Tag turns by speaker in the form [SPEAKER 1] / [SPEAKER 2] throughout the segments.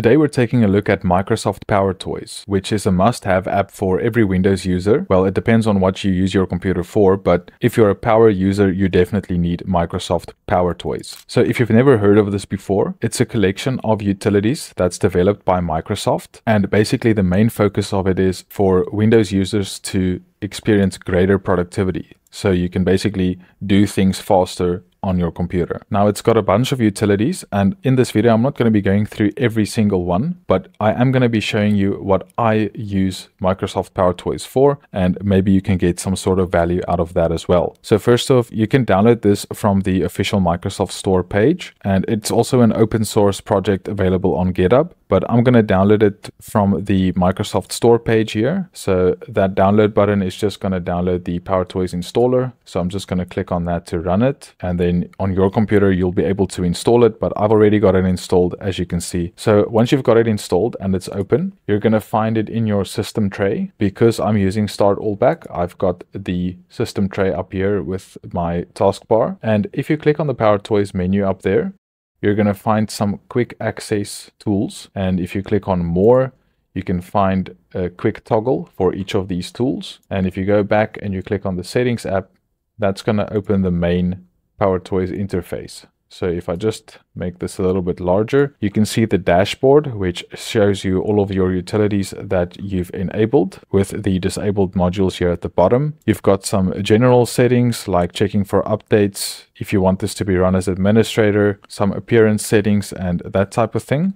[SPEAKER 1] Today we're taking a look at Microsoft PowerToys, which is a must-have app for every Windows user. Well, it depends on what you use your computer for, but if you're a Power user, you definitely need Microsoft PowerToys. So if you've never heard of this before, it's a collection of utilities that's developed by Microsoft. And basically the main focus of it is for Windows users to experience greater productivity. So you can basically do things faster on your computer. Now it's got a bunch of utilities and in this video I'm not going to be going through every single one, but I am going to be showing you what I use Microsoft PowerToys for and maybe you can get some sort of value out of that as well. So first off, you can download this from the official Microsoft Store page and it's also an open source project available on GitHub but I'm going to download it from the Microsoft Store page here. So that download button is just going to download the PowerToys installer. So I'm just going to click on that to run it. And then on your computer, you'll be able to install it, but I've already got it installed as you can see. So once you've got it installed and it's open, you're going to find it in your system tray. Because I'm using StartAllBack, I've got the system tray up here with my taskbar. And if you click on the PowerToys menu up there, you're going to find some quick access tools. And if you click on more, you can find a quick toggle for each of these tools. And if you go back and you click on the settings app, that's going to open the main PowerToys interface. So if I just make this a little bit larger, you can see the dashboard, which shows you all of your utilities that you've enabled with the disabled modules here at the bottom. You've got some general settings like checking for updates, if you want this to be run as administrator, some appearance settings and that type of thing.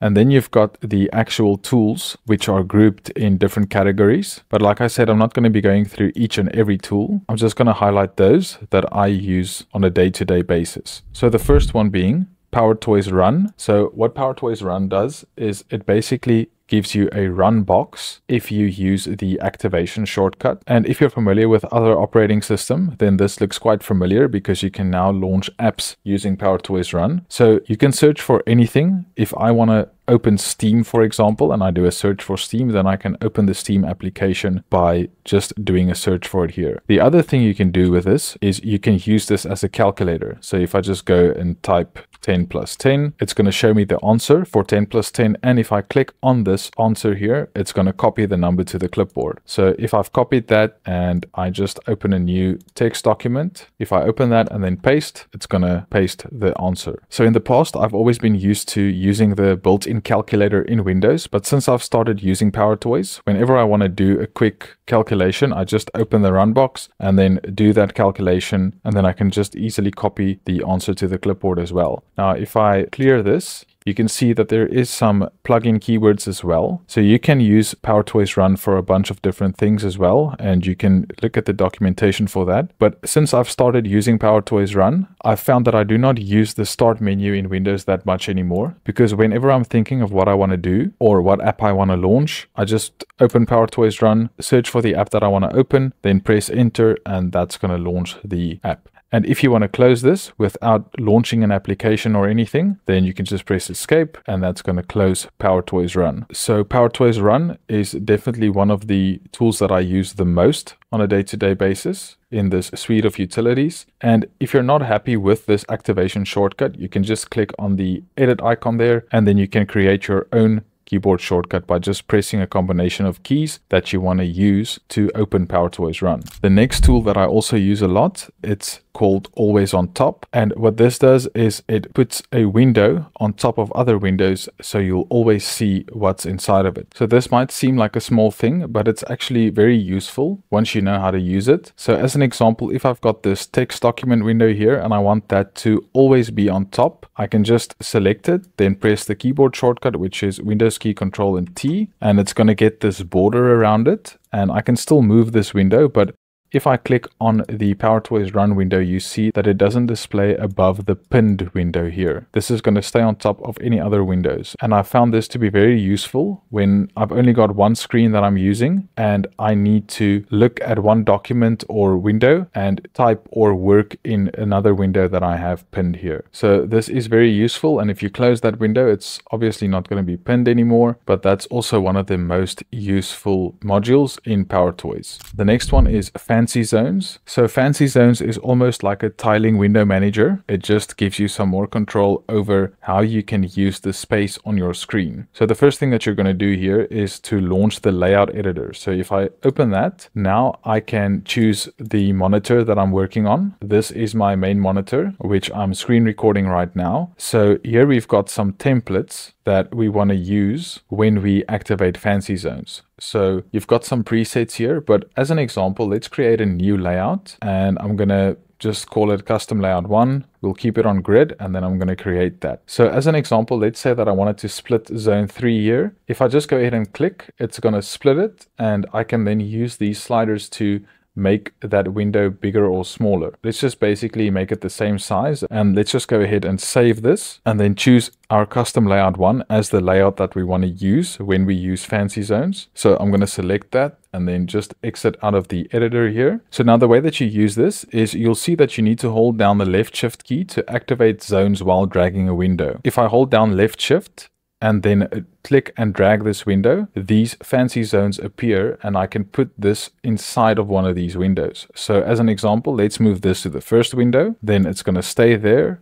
[SPEAKER 1] And then you've got the actual tools, which are grouped in different categories. But like I said, I'm not going to be going through each and every tool. I'm just going to highlight those that I use on a day-to-day -day basis. So the first one being PowerToys Run. So what PowerToys Run does is it basically gives you a run box if you use the activation shortcut. And if you're familiar with other operating system, then this looks quite familiar because you can now launch apps using Power PowerToys Run. So you can search for anything. If I want to open Steam, for example, and I do a search for Steam, then I can open the Steam application by just doing a search for it here. The other thing you can do with this is you can use this as a calculator. So if I just go and type 10 plus 10, it's going to show me the answer for 10 plus 10. And if I click on this answer here, it's going to copy the number to the clipboard. So if I've copied that and I just open a new text document, if I open that and then paste, it's going to paste the answer. So in the past, I've always been used to using the built-in calculator in Windows, but since I've started using PowerToys, whenever I want to do a quick calculation, I just open the run box and then do that calculation, and then I can just easily copy the answer to the clipboard as well. Now, if I clear this, you can see that there is some plugin keywords as well. So you can use PowerToys Run for a bunch of different things as well, and you can look at the documentation for that. But since I've started using PowerToys Run, I've found that I do not use the start menu in Windows that much anymore, because whenever I'm thinking of what I want to do or what app I want to launch, I just open PowerToys Run, search for the app that I want to open, then press enter, and that's going to launch the app. And if you want to close this without launching an application or anything, then you can just press escape and that's going to close PowerToys Run. So PowerToys Run is definitely one of the tools that I use the most on a day-to-day -day basis in this suite of utilities. And if you're not happy with this activation shortcut, you can just click on the edit icon there and then you can create your own keyboard shortcut by just pressing a combination of keys that you want to use to open PowerToys Run. The next tool that I also use a lot, it's called Always on Top. And what this does is it puts a window on top of other windows so you'll always see what's inside of it. So this might seem like a small thing, but it's actually very useful once you know how to use it. So as an example, if I've got this text document window here and I want that to always be on top, I can just select it, then press the keyboard shortcut, which is Windows key control and T, and it's going to get this border around it. And I can still move this window, but if I click on the PowerToys Run window, you see that it doesn't display above the pinned window here. This is going to stay on top of any other windows. And I found this to be very useful when I've only got one screen that I'm using and I need to look at one document or window and type or work in another window that I have pinned here. So this is very useful. And if you close that window, it's obviously not going to be pinned anymore, but that's also one of the most useful modules in PowerToys. The next one is Fan FancyZones. So FancyZones is almost like a tiling window manager. It just gives you some more control over how you can use the space on your screen. So the first thing that you're going to do here is to launch the layout editor. So if I open that, now I can choose the monitor that I'm working on. This is my main monitor, which I'm screen recording right now. So here we've got some templates that we want to use when we activate FancyZones. So you've got some presets here, but as an example, let's create a new layout and I'm going to just call it custom layout one. We'll keep it on grid and then I'm going to create that. So as an example, let's say that I wanted to split zone three here. If I just go ahead and click, it's going to split it and I can then use these sliders to make that window bigger or smaller. Let's just basically make it the same size and let's just go ahead and save this and then choose our custom layout one as the layout that we want to use when we use FancyZones. So I'm going to select that and then just exit out of the editor here. So now the way that you use this is you'll see that you need to hold down the left shift key to activate zones while dragging a window. If I hold down left shift, and then uh, click and drag this window, these fancy zones appear and I can put this inside of one of these windows. So as an example, let's move this to the first window, then it's going to stay there.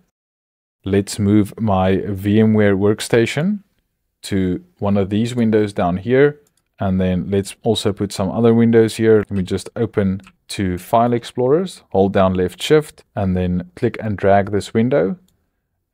[SPEAKER 1] Let's move my VMware workstation to one of these windows down here. And then let's also put some other windows here. Let me just open to File Explorers, hold down left shift, and then click and drag this window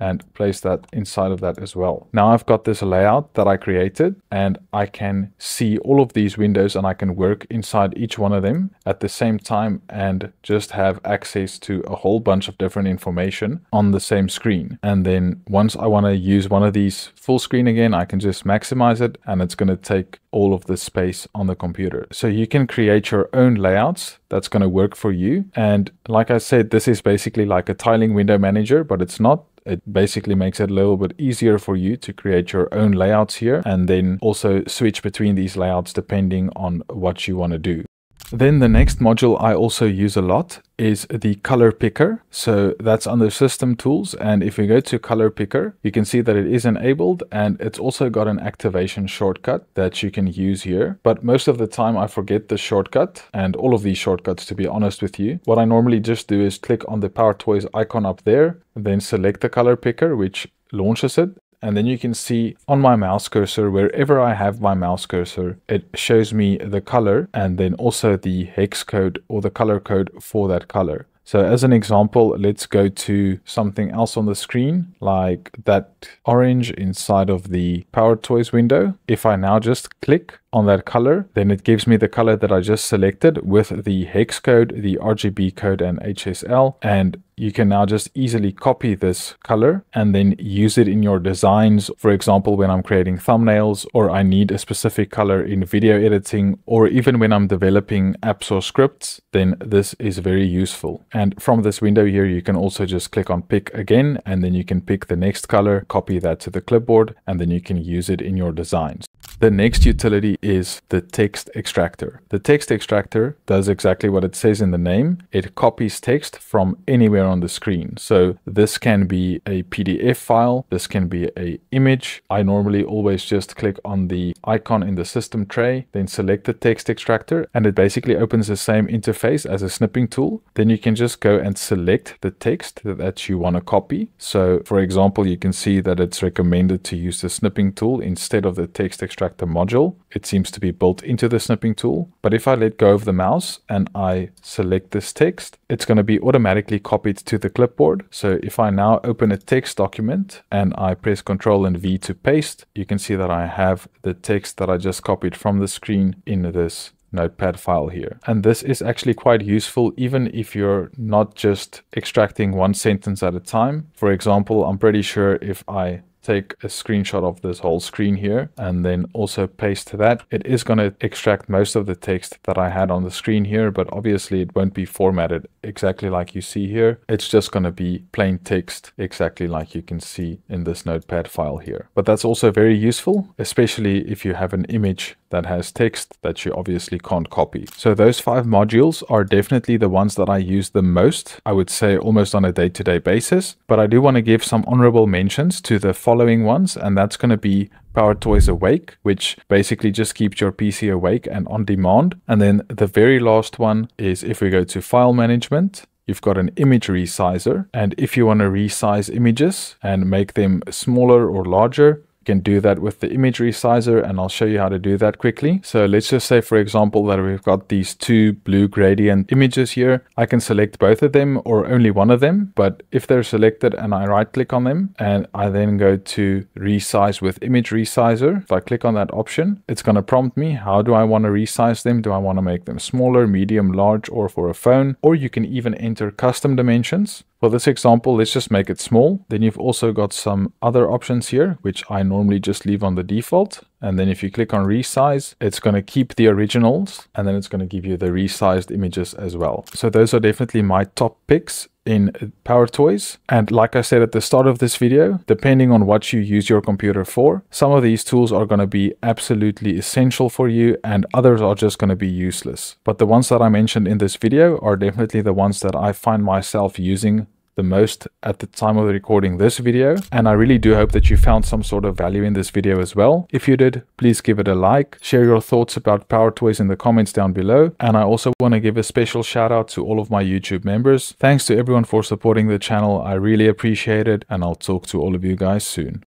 [SPEAKER 1] and place that inside of that as well. Now I've got this layout that I created and I can see all of these windows and I can work inside each one of them at the same time and just have access to a whole bunch of different information on the same screen. And then once I want to use one of these full screen again, I can just maximize it and it's going to take all of the space on the computer. So you can create your own layouts that's going to work for you. And like I said, this is basically like a tiling window manager, but it's not it basically makes it a little bit easier for you to create your own layouts here and then also switch between these layouts depending on what you want to do. Then the next module I also use a lot is the color picker. So that's under system tools. And if we go to color picker, you can see that it is enabled and it's also got an activation shortcut that you can use here. But most of the time I forget the shortcut and all of these shortcuts, to be honest with you. What I normally just do is click on the PowerToys icon up there, then select the color picker, which launches it and then you can see on my mouse cursor, wherever I have my mouse cursor, it shows me the color and then also the hex code or the color code for that color. So as an example, let's go to something else on the screen, like that orange inside of the PowerToys window. If I now just click on that color, then it gives me the color that I just selected with the hex code, the RGB code and HSL. And you can now just easily copy this color and then use it in your designs. For example, when I'm creating thumbnails or I need a specific color in video editing, or even when I'm developing apps or scripts, then this is very useful. And from this window here, you can also just click on pick again, and then you can pick the next color, copy that to the clipboard, and then you can use it in your designs. The next utility is the text extractor. The text extractor does exactly what it says in the name. It copies text from anywhere on the screen. So this can be a PDF file, this can be a image. I normally always just click on the icon in the system tray, then select the text extractor, and it basically opens the same interface as a snipping tool. Then you can just go and select the text that you want to copy. So for example, you can see that it's recommended to use the snipping tool instead of the text extractor module. It seems to be built into the snipping tool. But if I let go of the mouse and I select this text, it's going to be automatically copied to the clipboard. So if I now open a text document and I press Ctrl and V to paste, you can see that I have the text that I just copied from the screen in this notepad file here. And this is actually quite useful even if you're not just extracting one sentence at a time. For example, I'm pretty sure if I take a screenshot of this whole screen here and then also paste that. It is going to extract most of the text that I had on the screen here, but obviously it won't be formatted exactly like you see here. It's just going to be plain text exactly like you can see in this notepad file here. But that's also very useful, especially if you have an image that has text that you obviously can't copy. So those five modules are definitely the ones that I use the most, I would say almost on a day-to-day -day basis. But I do want to give some honorable mentions to the following ones, and that's going to be PowerToys Awake, which basically just keeps your PC awake and on demand. And then the very last one is if we go to File Management, you've got an image resizer. And if you want to resize images and make them smaller or larger, you can do that with the image resizer and I'll show you how to do that quickly. So let's just say for example that we've got these two blue gradient images here. I can select both of them or only one of them but if they're selected and I right click on them and I then go to resize with image resizer. If I click on that option it's going to prompt me how do I want to resize them? Do I want to make them smaller, medium, large or for a phone? Or you can even enter custom dimensions. For this example, let's just make it small. Then you've also got some other options here, which I normally just leave on the default. And then if you click on resize, it's going to keep the originals and then it's going to give you the resized images as well. So those are definitely my top picks in PowerToys. And like I said at the start of this video, depending on what you use your computer for, some of these tools are going to be absolutely essential for you and others are just going to be useless. But the ones that I mentioned in this video are definitely the ones that I find myself using the most at the time of recording this video and I really do hope that you found some sort of value in this video as well. If you did, please give it a like, share your thoughts about PowerToys in the comments down below and I also want to give a special shout out to all of my YouTube members. Thanks to everyone for supporting the channel, I really appreciate it and I'll talk to all of you guys soon.